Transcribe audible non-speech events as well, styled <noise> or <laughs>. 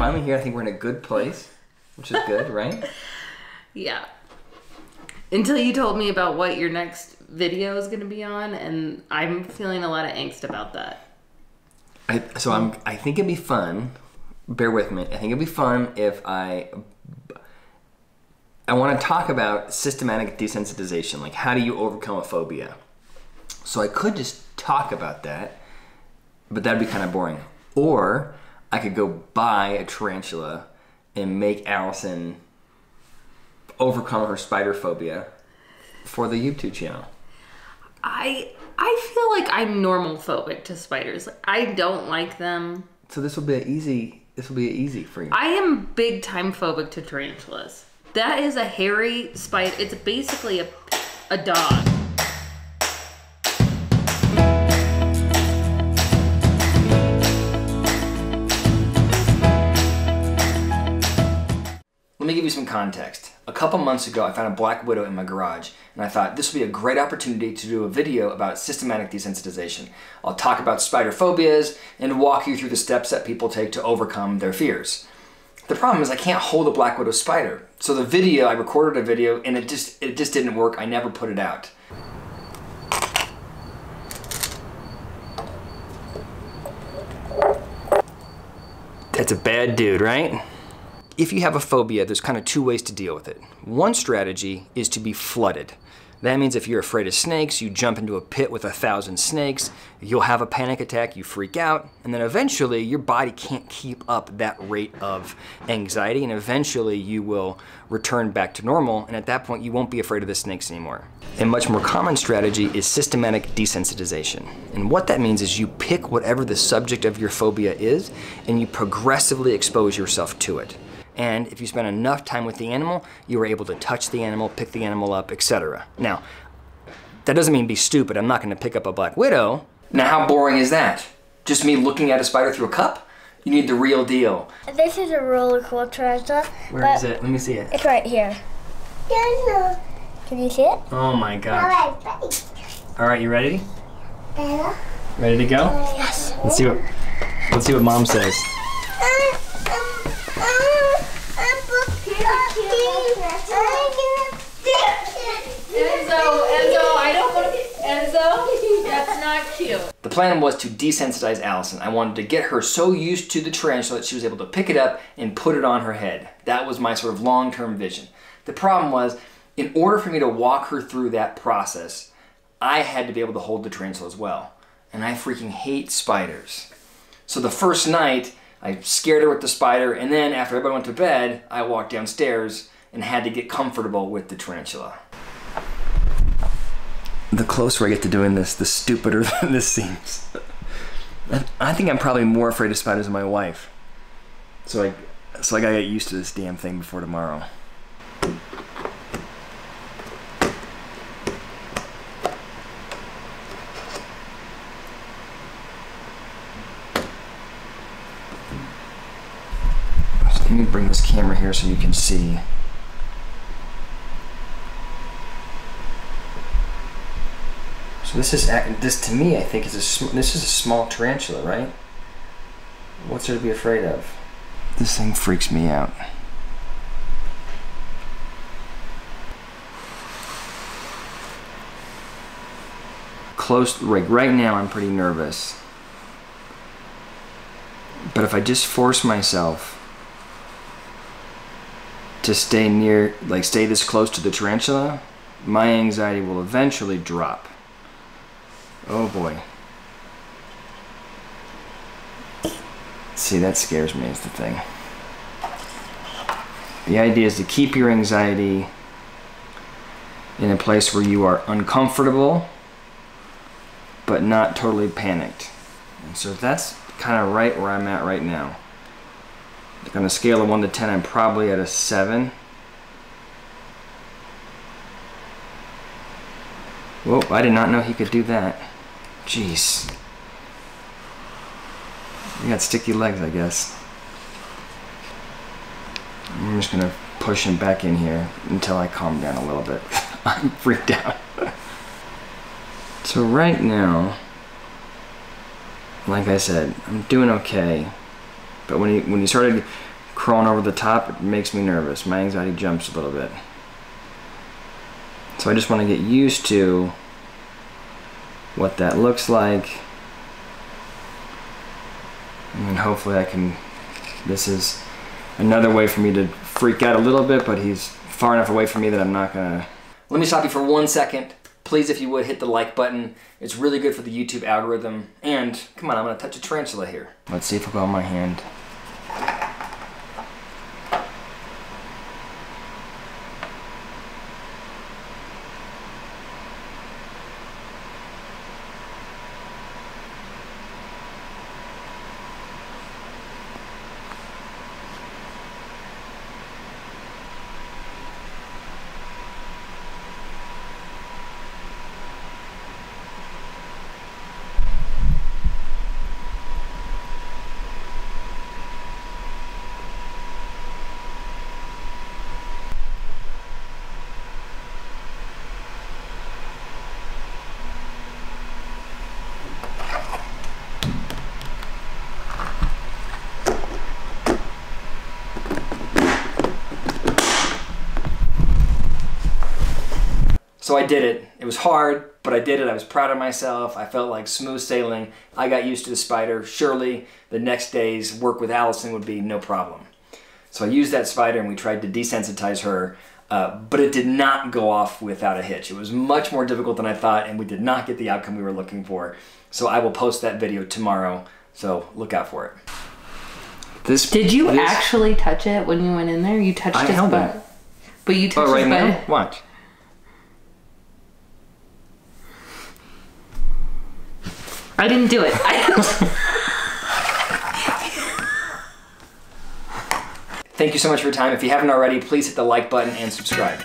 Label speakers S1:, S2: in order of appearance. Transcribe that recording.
S1: finally here. I think we're in a good place, which is good, right? <laughs>
S2: Yeah. Until you told me about what your next video is going to be on, and I'm feeling a lot of angst about that.
S1: I, so I'm. I think it'd be fun. Bear with me. I think it'd be fun if I. I want to talk about systematic desensitization. Like, how do you overcome a phobia? So I could just talk about that, but that'd be kind of boring. Or I could go buy a tarantula and make Allison overcome her spider phobia for the YouTube channel.
S2: I I feel like I'm normal phobic to spiders. I don't like them.
S1: So this will be easy. This will be easy for you.
S2: I am big time phobic to tarantulas. That is a hairy spider. It's basically a a dog.
S1: Context. A couple months ago, I found a black widow in my garage, and I thought this would be a great opportunity to do a video about systematic desensitization. I'll talk about spider phobias and walk you through the steps that people take to overcome their fears. The problem is I can't hold a black widow spider. So the video, I recorded a video and it just it just didn't work. I never put it out. That's a bad dude, right? If you have a phobia, there's kind of two ways to deal with it. One strategy is to be flooded. That means if you're afraid of snakes, you jump into a pit with a thousand snakes, you'll have a panic attack, you freak out, and then eventually your body can't keep up that rate of anxiety, and eventually you will return back to normal, and at that point you won't be afraid of the snakes anymore. A much more common strategy is systematic desensitization. And what that means is you pick whatever the subject of your phobia is, and you progressively expose yourself to it. And if you spend enough time with the animal, you are able to touch the animal, pick the animal up, etc. Now, that doesn't mean be stupid. I'm not going to pick up a black widow. Now, how boring is that? Just me looking at a spider through a cup? You need the real deal.
S3: This is a really cool Ezra.
S1: Where is it? Let me see it.
S3: It's right here. Can you see it?
S1: Oh my gosh. All right, you ready? Ready to go?
S3: Yes.
S1: Let's see what. Let's see what mom says.
S2: Enzo, Enzo, I don't want to. Enzo, that's not cute.
S1: The plan was to desensitize Allison. I wanted to get her so used to the tarantula that she was able to pick it up and put it on her head. That was my sort of long term vision. The problem was, in order for me to walk her through that process, I had to be able to hold the tarantula as well. And I freaking hate spiders. So the first night, I scared her with the spider, and then after everybody went to bed, I walked downstairs and had to get comfortable with the tarantula. The closer I get to doing this, the stupider <laughs> this seems. I think I'm probably more afraid of spiders than my wife. So I, so I gotta get used to this damn thing before tomorrow. Let me bring this camera here so you can see. So this is this to me I think is a this is a small tarantula, right? What's there to be afraid of? This thing freaks me out. Close like right now I'm pretty nervous. But if I just force myself to stay near like stay this close to the tarantula, my anxiety will eventually drop. Oh boy. See, that scares me, is the thing. The idea is to keep your anxiety in a place where you are uncomfortable, but not totally panicked. And so that's kind of right where I'm at right now. On a scale of 1 to 10, I'm probably at a 7. Whoa, I did not know he could do that. Jeez. You got sticky legs, I guess. I'm just gonna push him back in here until I calm down a little bit. <laughs> I'm freaked out. so right now, like I said, I'm doing okay. But when he when he started crawling over the top, it makes me nervous. My anxiety jumps a little bit. So I just want to get used to what that looks like. And then hopefully I can, this is another way for me to freak out a little bit, but he's far enough away from me that I'm not gonna. Let me stop you for one second. Please, if you would, hit the like button. It's really good for the YouTube algorithm. And come on, I'm gonna touch a tarantula here. Let's see if I go on my hand. So I did it. It was hard, but I did it. I was proud of myself. I felt like smooth sailing. I got used to the spider. Surely the next day's work with Allison would be no problem. So I used that spider and we tried to desensitize her, uh, but it did not go off without a hitch. It was much more difficult than I thought, and we did not get the outcome we were looking for. So I will post that video tomorrow. So look out for it. This
S2: Did you
S1: this-
S2: actually touch it when you went in there? You touched
S1: I
S2: his butt.
S1: it.
S2: But you touched
S1: Oh, right
S2: his
S1: now? Watch.
S2: I didn't do it.
S1: Thank you so much for your time. If you haven't already, please hit the like button and subscribe.